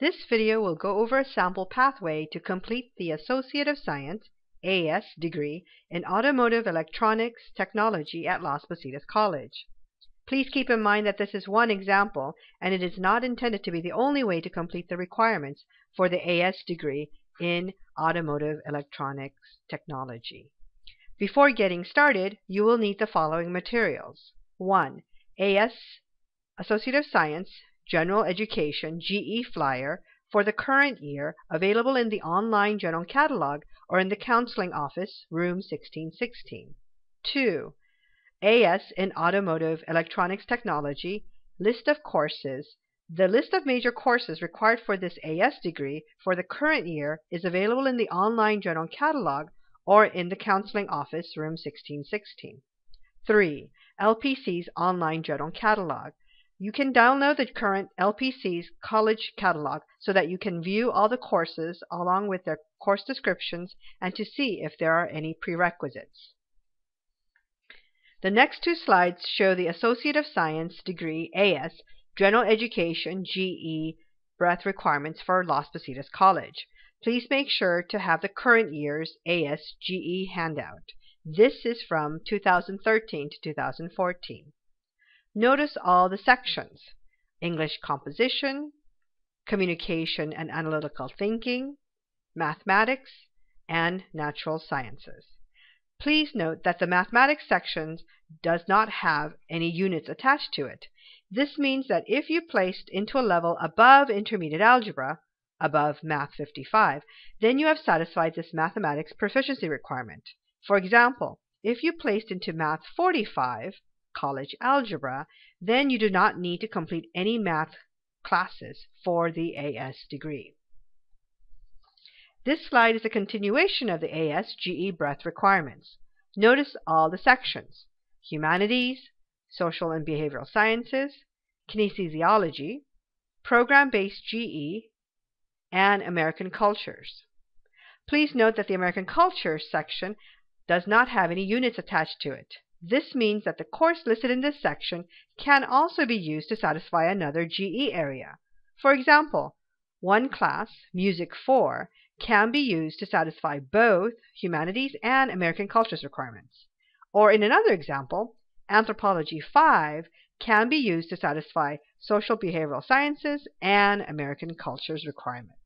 This video will go over a sample pathway to complete the Associate of Science AS degree in Automotive Electronics Technology at Las Positas College. Please keep in mind that this is one example and it is not intended to be the only way to complete the requirements for the AS degree in Automotive Electronics Technology. Before getting started, you will need the following materials. 1. AS Associate of Science General Education GE Flyer for the current year available in the online General Catalog or in the Counseling Office, room 1616. 2. AS in Automotive Electronics Technology List of courses. The list of major courses required for this AS degree for the current year is available in the online General Catalog or in the Counseling Office, room 1616. 3. LPC's Online General Catalog. You can download the current LPC's college catalog so that you can view all the courses along with their course descriptions and to see if there are any prerequisites. The next two slides show the Associate of Science degree AS General Education GE breadth requirements for Las Positas College. Please make sure to have the current year's AS GE handout. This is from 2013 to 2014. Notice all the sections English composition, communication and analytical thinking, mathematics, and natural sciences. Please note that the mathematics section does not have any units attached to it. This means that if you placed into a level above intermediate algebra, above Math 55, then you have satisfied this mathematics proficiency requirement. For example, if you placed into Math 45, college algebra, then you do not need to complete any math classes for the AS degree. This slide is a continuation of the AS GE breadth requirements. Notice all the sections humanities, social and behavioral sciences, kinesiology, program based GE, and American cultures. Please note that the American cultures section does not have any units attached to it. This means that the course listed in this section can also be used to satisfy another GE area. For example, one class, Music 4, can be used to satisfy both humanities and American cultures requirements. Or in another example, Anthropology 5 can be used to satisfy social behavioral sciences and American cultures requirements.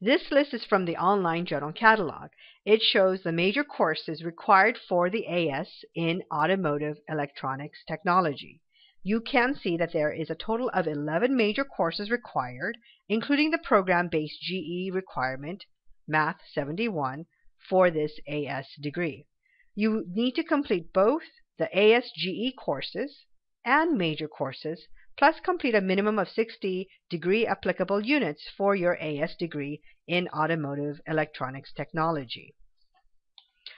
This list is from the online General Catalog. It shows the major courses required for the AS in Automotive Electronics Technology. You can see that there is a total of 11 major courses required, including the program-based GE requirement, Math 71, for this AS degree. You need to complete both the ASGE courses and major courses plus complete a minimum of 60 degree applicable units for your AS degree in Automotive Electronics Technology.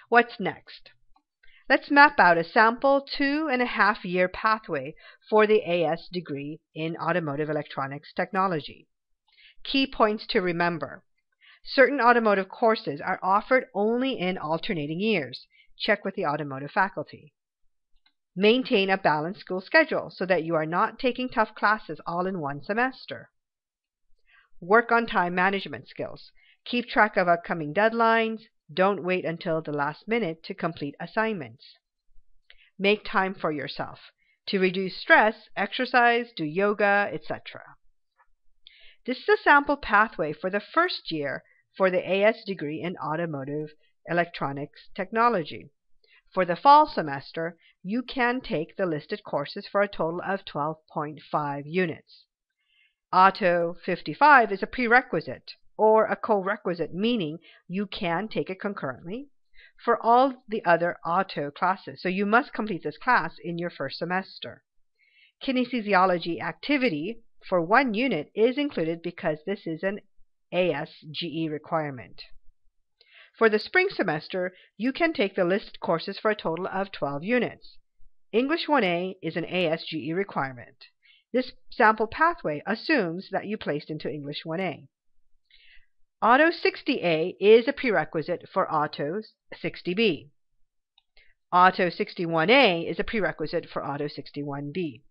What's next? Let's map out a sample two and a half year pathway for the AS degree in Automotive Electronics Technology. Key points to remember. Certain automotive courses are offered only in alternating years. Check with the automotive faculty. Maintain a balanced school schedule so that you are not taking tough classes all in one semester. Work on time management skills. Keep track of upcoming deadlines. Don't wait until the last minute to complete assignments. Make time for yourself. To reduce stress, exercise, do yoga, etc. This is a sample pathway for the first year for the AS degree in Automotive Electronics Technology. For the fall semester, you can take the listed courses for a total of 12.5 units. Auto 55 is a prerequisite or a co-requisite, meaning you can take it concurrently for all the other auto classes. So you must complete this class in your first semester. Kinesiology activity for one unit is included because this is an ASGE requirement. For the spring semester, you can take the listed courses for a total of 12 units. English 1A is an ASGE requirement. This sample pathway assumes that you placed into English 1A. Auto 60A is a prerequisite for Auto 60B. Auto 61A is a prerequisite for Auto 61B.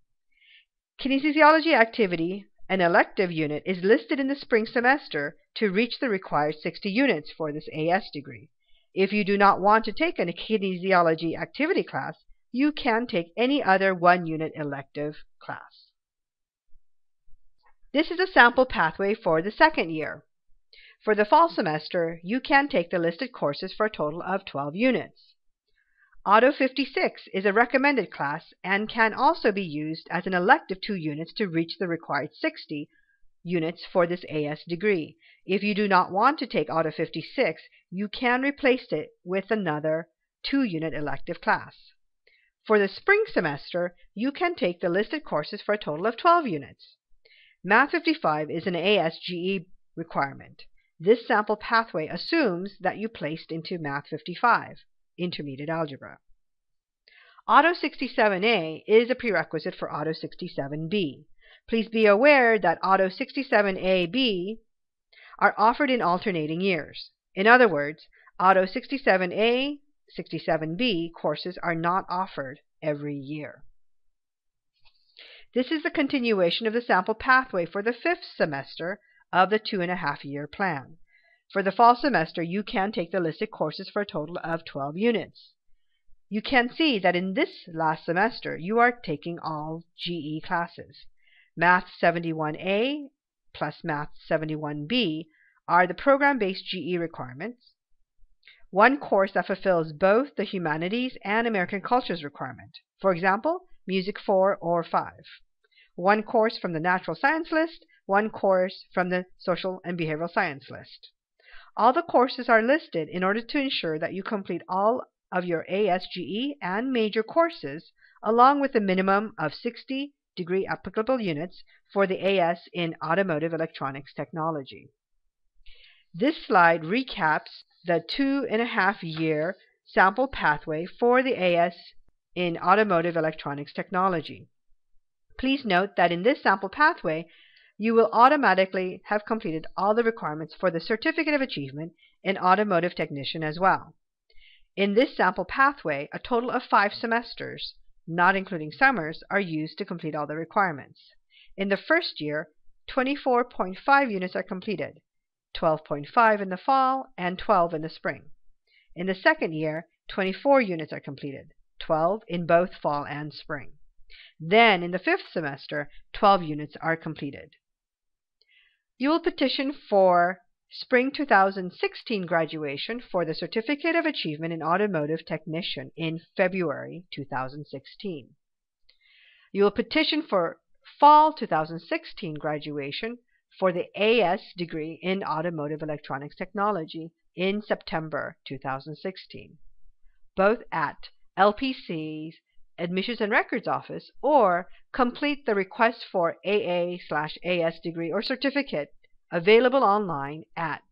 Kinesiology activity An elective unit is listed in the spring semester to reach the required 60 units for this AS degree. If you do not want to take a kinesiology activity class, you can take any other one unit elective class. This is a sample pathway for the second year. For the fall semester, you can take the listed courses for a total of 12 units. Auto 56 is a recommended class and can also be used as an elective 2 units to reach the required 60 units for this AS degree. If you do not want to take Auto 56, you can replace it with another 2 unit elective class. For the spring semester, you can take the listed courses for a total of 12 units. Math 55 is an ASGE requirement. This sample pathway assumes that you placed into Math 55 intermediate algebra. Auto 67A is a prerequisite for Auto 67B. Please be aware that Auto 67A-B are offered in alternating years. In other words, Auto 67A, 67B courses are not offered every year. This is the continuation of the sample pathway for the fifth semester of the two and a half year plan. For the fall semester, you can take the listed courses for a total of 12 units. You can see that in this last semester, you are taking all GE classes. Math 71A plus Math 71B are the program-based GE requirements. One course that fulfills both the humanities and American cultures requirement. For example, Music 4 or 5. One course from the natural science list, one course from the social and behavioral science list. All the courses are listed in order to ensure that you complete all of your ASGE and major courses, along with a minimum of 60 degree applicable units for the AS in Automotive Electronics Technology. This slide recaps the two and a half year sample pathway for the AS in Automotive Electronics Technology. Please note that in this sample pathway, you will automatically have completed all the requirements for the Certificate of Achievement in Automotive Technician as well. In this sample pathway, a total of five semesters, not including summers, are used to complete all the requirements. In the first year, 24.5 units are completed, 12.5 in the fall, and 12 in the spring. In the second year, 24 units are completed, 12 in both fall and spring. Then, in the fifth semester, 12 units are completed. You will petition for Spring 2016 graduation for the Certificate of Achievement in Automotive Technician in February 2016. You will petition for Fall 2016 graduation for the AS degree in Automotive Electronics Technology in September 2016, both at LPC's Admissions and Records Office, or complete the request for AA/AS degree or certificate available online at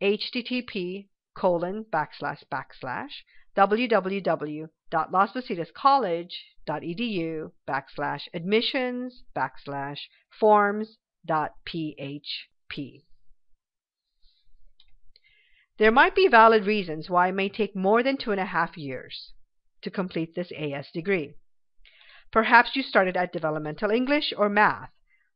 http colon backslash backslash www.laspositascollege.edu backslash admissions backslash forms dot php. There might be valid reasons why it may take more than two and a half years to complete this AS degree. Perhaps you started at developmental English or math,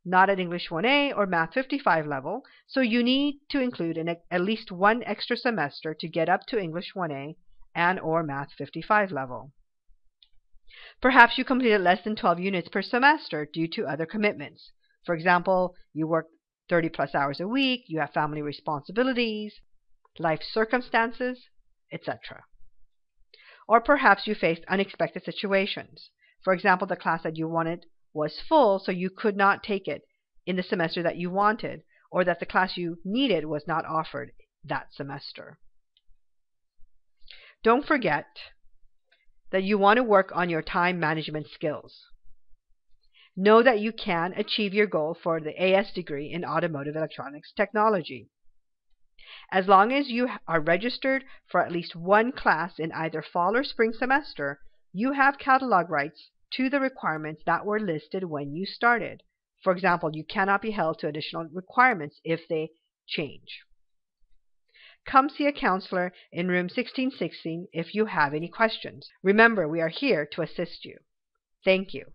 not at English 1A or Math 55 level, so you need to include an, at least one extra semester to get up to English 1A and or Math 55 level. Perhaps you completed less than 12 units per semester due to other commitments. For example, you work 30 plus hours a week, you have family responsibilities, life circumstances, etc. Or perhaps you faced unexpected situations. For example, the class that you wanted was full, so you could not take it in the semester that you wanted, or that the class you needed was not offered that semester. Don't forget that you want to work on your time management skills. Know that you can achieve your goal for the AS degree in Automotive Electronics Technology. As long as you are registered for at least one class in either fall or spring semester, you have catalog rights to the requirements that were listed when you started. For example, you cannot be held to additional requirements if they change. Come see a counselor in room 1616 if you have any questions. Remember, we are here to assist you. Thank you.